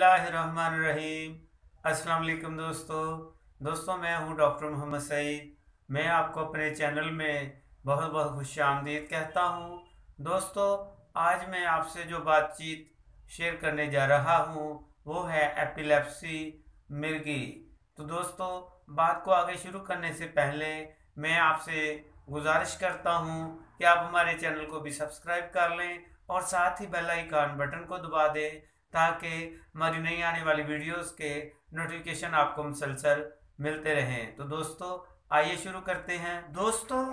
اللہ الرحمن الرحیم۔ السلام علیکم دوستو۔ دوستو، میں ہوں ڈاکٹر محمد سعید۔ میں آپ کو اپنے چینل میں بہت بہت خوش آمدید کہتا ہوں۔ دوستو، آج میں آپ سے جو بات چیت شیئر کرنے جا رہا ہوں، وہ ہے ایپیلیپسی مرگی۔ تو دوستو، بات کو آگے شروع کرنے سے پہلے میں آپ سے گزارش کرتا ہوں کہ آپ ہمارے چینل کو بھی سبسکرائب کر لیں اور ساتھ ہی بیل آئیکن بٹن کو دبا دیں تاکہ ہماری نئی آنے والی ویڈیوز کے نوٹیفیکیشن آپ کو مسلسل ملتے رہیں۔ تو دوستو، آئیے شروع کرتے ہیں۔ دوستو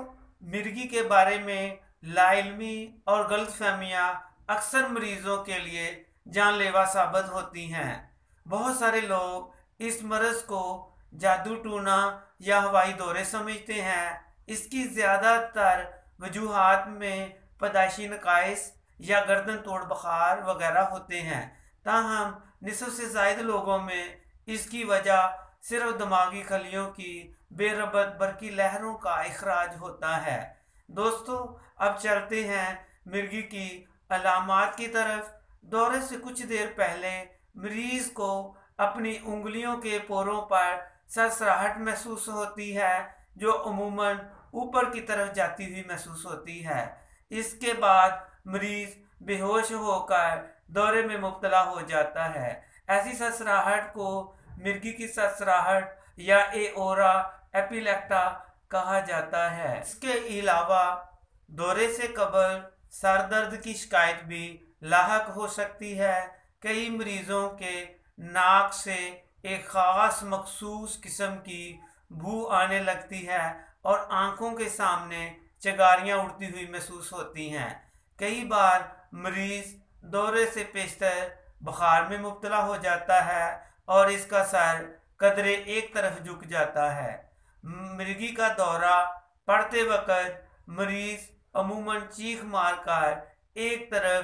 مرگی کے بارے میں لا علمی اور غلط فہمیاں اکثر مریضوں کے لیے جان لیوا ثابت ہوتی ہیں۔ بہت سارے لوگ اس مرض کو جادو ٹونا یا ہوائی دورے سمجھتے ہیں۔ اس کی زیادہ تر وجوہات میں پیدائشی نقائص یا گردن توڑ بخار وغیرہ ہوتے ہیں۔ تاہم، نصف سے زائد لوگوں میں اس کی وجہ صرف دماغی خلیوں کی بے ربط برقی لہروں کا اخراج ہوتا ہے۔ دوستو، اب چلتے ہیں مرگی کی علامات کی طرف۔ دورے سے کچھ دیر پہلے مریض کو اپنی انگلیوں کے پوروں پر سرسراہٹ محسوس ہوتی ہے، جو عموماً اوپر کی طرف جاتی ہوئی محسوس ہوتی ہے۔ اس کے بعد مریض بے ہوش ہو کر دورے میں مبتلا ہو جاتا ہے۔ ایسی سسراہٹ کو مرگی کی سسراہٹ یا اے اورا ایپیلیکٹا کہا جاتا ہے۔ اس کے علاوہ دورے سے قبل سر درد کی شکایت بھی لاحق ہو سکتی ہے۔ کئی مریضوں کے ناک سے ایک خاص مخصوص قسم کی بھو آنے لگتی ہے اور آنکھوں کے سامنے چگاریاں اڑتی ہوئی محسوس ہوتی ہیں۔ کئی بار مریض دورے سے پیشتر بخار میں مبتلا ہو جاتا ہے اور اس کا سر قدرے ایک طرف جھک جاتا ہے۔ مرگی کا دورہ پڑتے وقت مریض عموماً چیخ مار کر ایک طرف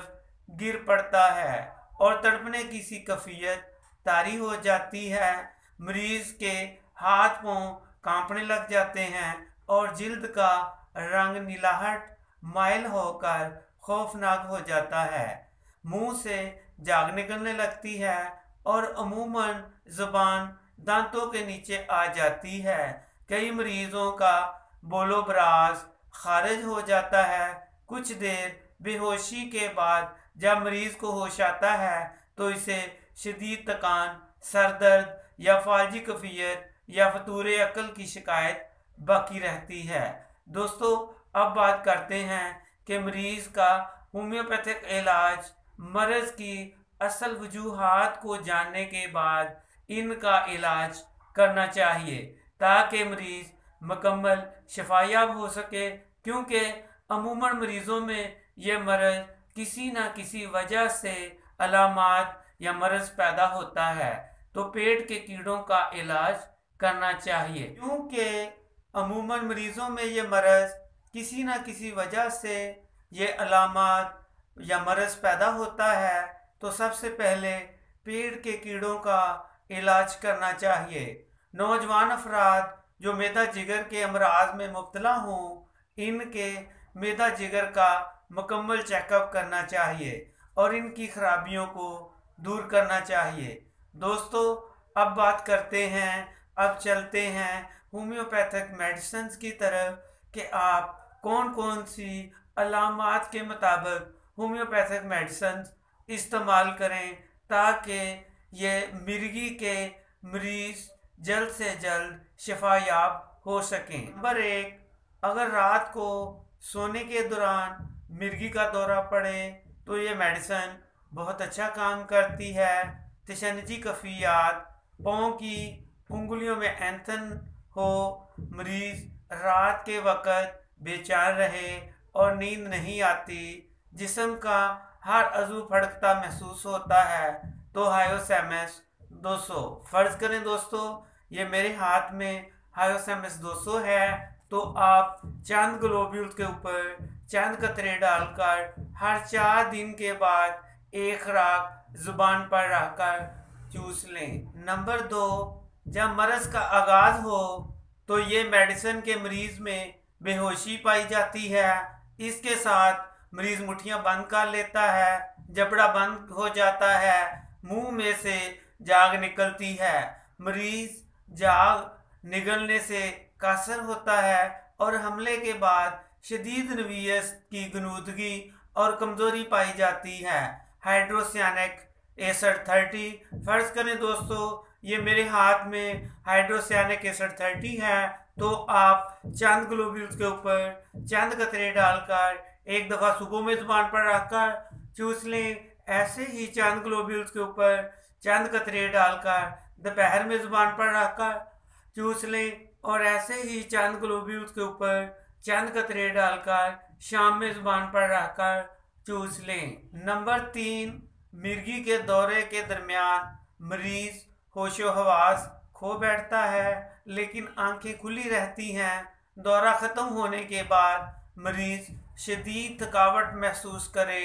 گر پڑتا ہے اور تڑپنے کی سی کفیت تاری ہو جاتی ہے۔ مریض کے ہاتھ پاؤں کانپنے لگ جاتے ہیں اور جلد کا رنگ نیلاہٹ مائل ہو کر خوفناک ہو جاتا ہے۔ منہ سے جاگ نکلنے لگتی ہے اور عموماً زبان دانتوں کے نیچے آ جاتی ہے۔ کئی مریضوں کا بولو براز خارج ہو جاتا ہے۔ کچھ دیر بے ہوشی کے بعد جب مریض کو ہوش آتا ہے تو اسے شدید تکان سر درد یا فالجی کفیت یا فطور عقل کی شکایت باقی رہتی ہے۔ دوستو، اب بات کرتے ہیں کہ مریض کا ہومیوپیتھک علاج مرض کی اصل وجوہات کو جاننے کے بعد ان کا علاج کرنا چاہیے تاکہ مریض مکمل شفایاب ہو سکے، کیونکہ عموماً مریضوں میں یہ مرض کسی نہ کسی وجہ سے علامات یا مرض پیدا ہوتا ہے۔ تو پیٹ کے کیڑوں کا علاج کرنا چاہیے۔ کیونکہ عموماً مریضوں میں یہ مرض کسی نہ کسی وجہ سے یہ علامات یا مرض پیدا ہوتا ہے، تو سب سے پہلے پیٹ کے کیڑوں کا علاج کرنا چاہیے۔ نوجوان افراد جو میدا جگر کے امراض میں مبتلا ہوں، ان کے میدا جگر کا مکمل چیک اپ کرنا چاہیے اور ان کی خرابیوں کو دور کرنا چاہیے۔ دوستو، اب بات کرتے ہیں، اب چلتے ہیں ہومیوپیتھک میڈیسنز کی طرف کہ آپ کون کون سی علامات کے مطابق ہومیوپیتھک میڈیسنز استعمال کریں تاکہ یہ مرگی کے مریض جلد سے جلد شفا یاب ہو سکیں۔ نمبر ایک، اگر رات کو سونے کے دوران مرگی کا دورہ پڑے تو یہ میڈیسن بہت اچھا کام کرتی ہے۔ تشنجی کفیات، پاؤں کی انگلیوں میں اینتھن ہو، مریض رات کے وقت بے چار رہے اور نیند نہیں آتی جسم کا ہر عضو پھڑکتا محسوس ہوتا ہے۔ تو ہائیو سیمس دو سو۔ فرض کریں دوستو، یہ میرے ہاتھ میں ہائیو سیمس دو سو ہے۔ تو آپ چند گلوبیول کے اوپر چند قطرے ڈال کر ہر چار دن کے بعد ایک راک زبان پر رہ کر چوس لیں۔ نمبر دو، جب مرض کا آغاز ہو تو یہ میڈیسن کے مریض میں بے ہوشی پائی جاتی ہے۔ اس کے ساتھ مریض مٹھیاں بند کر لیتا ہے، جبڑا بند ہو جاتا ہے، منہ میں سے جاگ نکلتی ہے۔ مریض جاگ نگلنے سے کاثر ہوتا ہے اور حملے کے بعد شدید نویس کی گنودگی اور کمزوری پائی جاتی ہے۔ ہائیڈروسیانک ایسڈ تھرٹی، فرض کریں دوستو، یہ میرے ہاتھ میں ہائیڈروسیانک ایسڈ تھرٹی ہے، تو آپ چاند گلوبیولز کے اوپر چاند قطرے ڈال کر ایک دفعہ صبح میں زبان پر رکھ کر چوس لیں، ایسے ہی چاند گلوبیولز کے اوپر چاند قطرے ڈال کر دوپہر میں زبان پر رکھ کر چوس لیں اور ایسے ہی چاند گلوبیولز کے اوپر چاند قطرے ڈال کر شام میں زبان پر رکھ کر چوس لیں۔ نمبر تین مرگی کے دورے کے درمیان مریض ہوش و حواس کھو بیٹھتا ہے، لیکن آنکھیں کھلی رہتی ہیں۔ دورہ ختم ہونے کے بعد مریض شدید تھکاوٹ محسوس کرے،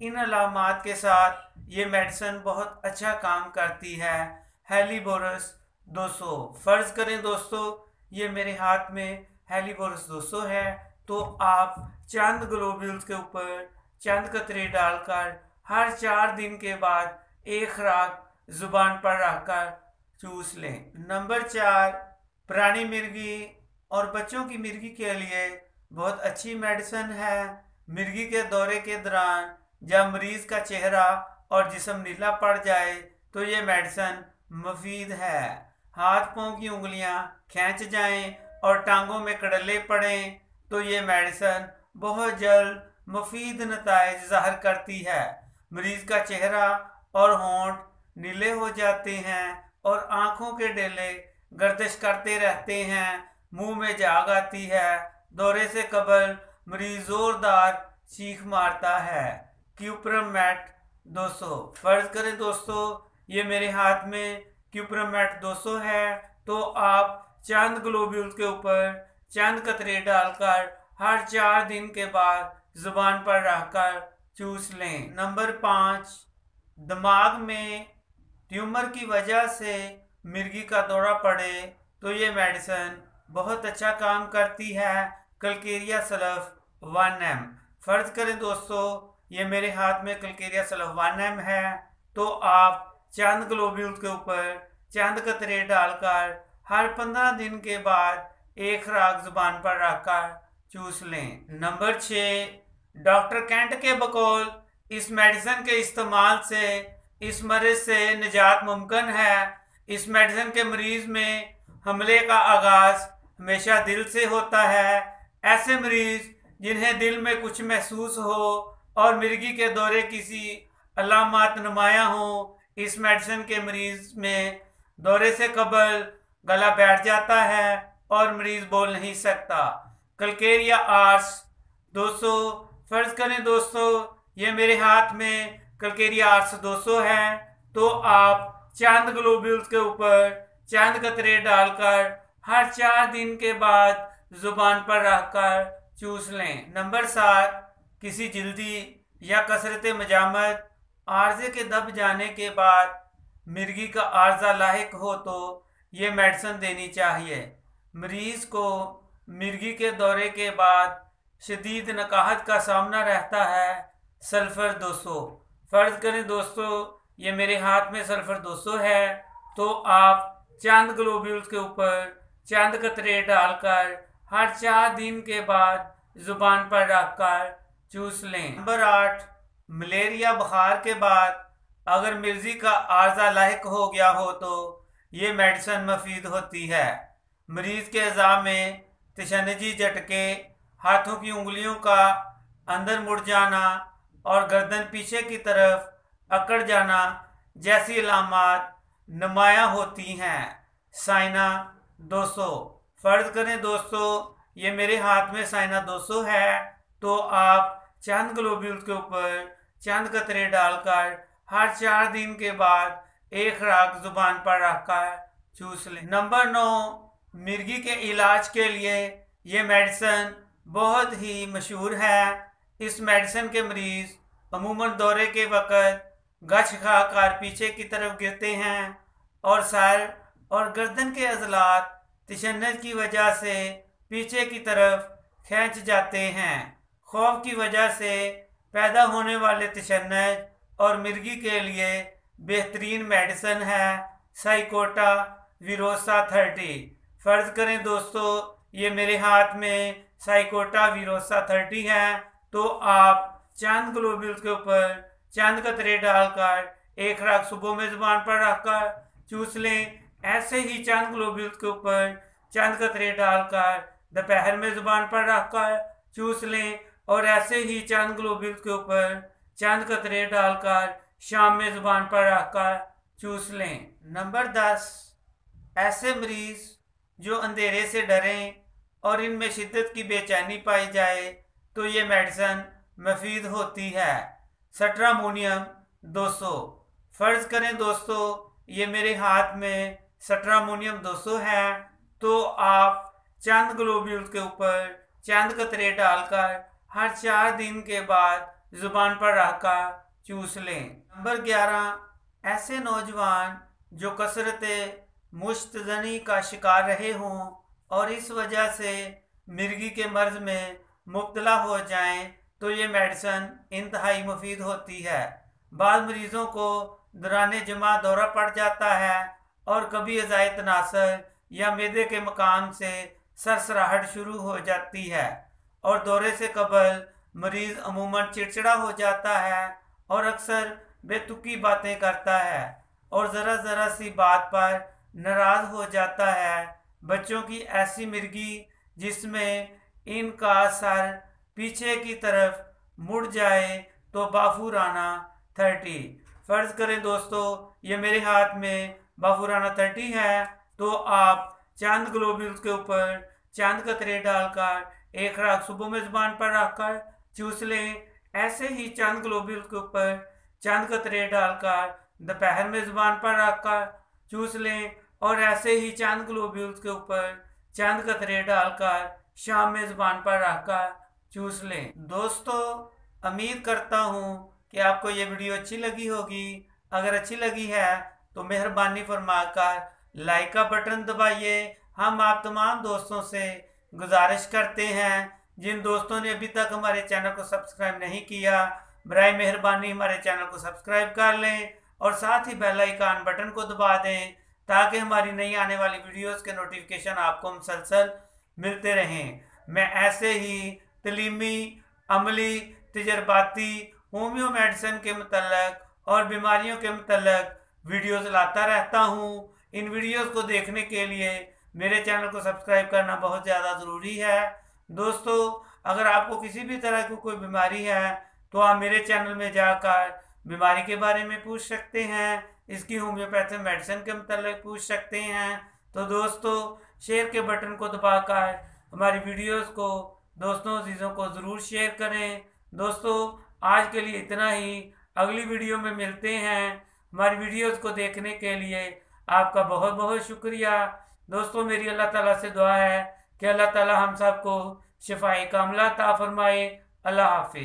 ان علامات کے ساتھ یہ میڈیسن بہت اچھا کام کرتی ہے۔ ہیلی بورس دو سو فرض کریں دوستو، یہ میرے ہاتھ میں ہیلی بورس دو سو ہے، تو آپ چند گلوبیولز کے اوپر چند قطرے ڈال کر ہر چار دن کے بعد ایک خوراک زبان پر رکھ کر چوس لیں۔ نمبر چار، پرانی مرگی اور بچوں کی مرگی کے لیے بہت اچھی میڈیسن ہے۔ مرگی کے دورے کے دوران جب مریض کا چہرہ اور جسم نیلا پڑ جائے تو یہ میڈیسن مفید ہے۔ ہاتھ پاؤں کی انگلیاں کھینچ جائیں اور ٹانگوں میں کڑلے پڑیں تو یہ میڈیسن بہت جلد مفید نتائج ظاہر کرتی ہے۔ مریض کا چہرہ اور ہونٹ نیلے ہو جاتے ہیں اور آنکھوں کے ڈیلے گردش کرتے رہتے ہیں۔ منہ میں جاگ آتی ہے۔ دورے سے قبل مریض زوردار چیخ مارتا ہے۔ کیوپرم میٹ دو سو فرض کریں دوستو، یہ میرے ہاتھ میں کیوپرم میٹ دو سو ہے، تو آپ چاند گلوبیولز کے اوپر چاند قطرے ڈال کر ہر چار دن کے بعد زبان پر رکھ کر چوس لیں۔ نمبر پانچ، دماغ میں ٹیومر کی وجہ سے مرگی کا دورہ پڑے تو یہ میڈیسن بہت اچھا کام کرتی ہے کلکیریا سلف ون ایم۔ فرض کریں دوستو، یہ میرے ہاتھ میں کلکیریا سلف ون ایم ہے، تو آپ چاند گلوبیول کے اوپر چاند قطرے ڈال کر ہر پندرہ دن کے بعد ایک خوراک زبان پر رکھ کر چوس لیں۔ نمبر چھ، ڈاکٹر کینٹ کے بقول اس میڈیسن کے استعمال سے اس مرض سے نجات ممکن ہے۔ اس میڈیسن کے مریض میں حملے کا آغاز ہمیشہ دل سے ہوتا ہے۔ ایسے مریض جنہیں دل میں کچھ محسوس ہو اور مرگی کے دورے کسی علامات نمایاں ہوں، اس میڈیسن کے مریض میں دورے سے قبل گلا بیٹھ جاتا ہے اور مریض بول نہیں سکتا۔ کلکیریا آرس۔ دو سو فرض کریں دوستو، یہ میرے ہاتھ میں کلکیریا آٹھ سو دو سو ہے، تو آپ چاند گلوبیولز کے اوپر چاند قطرے ڈال کر ہر چار دن کے بعد زبان پر رکھ کر چوس لیں۔ نمبر سات، کسی جلدی یا کثرت مجامت، عارضے کے دب جانے کے بعد مرگی کا عارضہ لاحق ہو تو یہ میڈیسن دینی چاہیے۔ مریض کو مرگی کے دورے کے بعد شدید نکاہت کا سامنا رہتا ہے سلفر دو سو۔ فرض کریں دوستو، یہ میرے ہاتھ میں سلفر دو سو ہے تو آپ چاند گلوبیولز کے اوپر چاند قطرے ڈال کر، ہر چار دن کے بعد زبان پر رکھ کر چوس لیں۔ نمبر آٹھ، ملیریا بخار کے بعد اگر مرضی کا عارضہ لاحق ہو گیا ہو تو یہ میڈیسن مفید ہوتی ہے۔ مریض کے اعضاء میں تشنجی جھٹکے، ہاتھوں کی انگلیوں کا اندر مڑ جانا اور گردن پیچھے کی طرف اکڑ جانا جیسی علامات نمایاں ہوتی ہیں۔ سائنا دو سو فرض کریں دوستو، یہ میرے ہاتھ میں سائنا دو سو ہے، تو آپ چند گلوبیولز کے اوپر چند قطرے ڈال کر ہر چار دن کے بعد ایک راک زبان پر رکھ کر چوس لیں۔ نمبر نو مرگی کے علاج کے لیے یہ میڈیسن بہت ہی مشہور ہے۔ اس میڈیسن کے مریض عموماً دورے کے وقت گچھ کھا کر پیچھے کی طرف گرتے ہیں اور سر اور گردن کے عضلات تشنج کی وجہ سے پیچھے کی طرف کھینچ جاتے ہیں۔ خوف کی وجہ سے پیدا ہونے والے تشنج اور مرگی کے لیے بہترین میڈیسن ہے سائیکوٹا ویروسا تھرٹی۔ فرض کریں دوستو، یہ میرے ہاتھ میں سائیکوٹا ویروسا تھرٹی ہے، تو آپ چاند گلوبل کے اوپر چاند قطرے ڈال کر ایک راک صبح میں زبان پر رکھ کر چوس لیں۔ ایسے ہی چاند گلوبل کے اوپر چاند قطرے ڈال کر دوپہر میں زبان پر رکھ کر چوس لیں اور ایسے ہی چاند گلوبل کے اوپر چاند قطرے ڈال کر شام میں زبان پر رکھ کر چوس لیں۔ نمبر دس، ایسے مریض جو اندھیرے سے ڈریں اور ان میں شدت کی بے چینی پائی جائے تو یہ میڈیسن مفید ہوتی ہے۔ سٹرامونیم دو سو۔ فرض کریں دوستو، یہ میرے ہاتھ میں سٹرامونیم دو سو ہے، تو آپ چاند گلوبیول کے اوپر چاند قطرے ڈال کر ہر چار دن کے بعد زبان پر رکھ کر چوس لیں۔ نمبر گیارہ، ایسے نوجوان جو کثرت مشتزنی کا شکار رہے ہوں اور اس وجہ سے مرگی کے مرض میں مبتلا ہو جائیں، تو یہ میڈیسن انتہائی مفید ہوتی ہے۔ بعض مریضوں کو دوران جمع دورہ پڑ جاتا ہے اور کبھی ازائی تناثر یا میدے کے مقام سے سرسراہٹ شروع ہو جاتی ہے اور دورے سے قبل مریض عموماً چڑچڑا ہو جاتا ہے اور اکثر بے تکی باتیں کرتا ہے اور ذرا ذرا سی بات پر ناراض ہو جاتا ہے بچوں کی ایسی مرگی جس میں ان کا سر پیچھے کی طرف مڑ جائے تو بافورانہ تھرٹی۔ فرض کریں دوستو، یہ میرے ہاتھ میں بافورانہ تھرٹی ہے، تو آپ چاند گلوبل کے اوپر چاند قطرے ڈال کر ایک راک صبح میں زبان پر رکھ کر چوس لیں۔ ایسے ہی چاند گلوبل کے اوپر چاند قطرے ڈال کر دوپہر میں زبان پر رکھ کر چوس لیں۔ اور ایسے ہی چاند گلوبل کے اوپر چاند قطرے ڈال کر شام میں زبان پر رکھ کر چوس لیں۔ دوستو، امید کرتا ہوں کہ آپ کو یہ ویڈیو اچھی لگی ہوگی۔ اگر اچھی لگی ہے تو مہربانی فرما کر لائک کا بٹن دبائیے۔ ہم آپ تمام دوستوں سے گزارش کرتے ہیں۔ جن دوستوں نے ابھی تک ہمارے چینل کو سبسکرائب نہیں کیا، برائے مہربانی ہمارے چینل کو سبسکرائب کر لیں اور ساتھ ہی بیل آئیکن بٹن کو دبا دیں تاکہ ہماری نئی آنے والی ویڈیوز کے نوٹیفکیشن آپ کو مسلسل ملتے رہیں۔ میں ایسے ہی تعلیمی عملی، تجرباتی ہومیو میڈیسن کے متعلق اور بیماریوں کے متعلق ویڈیوز لاتا رہتا ہوں۔ ان ویڈیوز کو دیکھنے کے لیے میرے چینل کو سبسکرائب کرنا بہت زیادہ ضروری ہے۔ دوستو، اگر آپ کو کسی بھی طرح کی کوئی بیماری ہے، تو آپ میرے چینل میں جا کر بیماری کے بارے میں پوچھ سکتے ہیں۔ اس کی ہومیوپیتھی میڈیسن کے متعلق پوچھ سکتے ہیں۔ تو دوستو شیئر کے بٹن کو دبا کر ہماری ویڈیوز کو، دوستوں، عزیزوں کو ضرور شیئر کریں۔ دوستو، آج کے لیے اتنا ہی۔ اگلی ویڈیو میں ملتے ہیں۔ ہماری ویڈیوز کو دیکھنے کے لیے آپ کا بہت بہت شکریہ۔ دوستو، میری اللہ تعالیٰ سے دعا ہے کہ اللہ تعالیٰ ہم سب کو شفائی کاملہ تا فرمائے۔ اللہ حافظ۔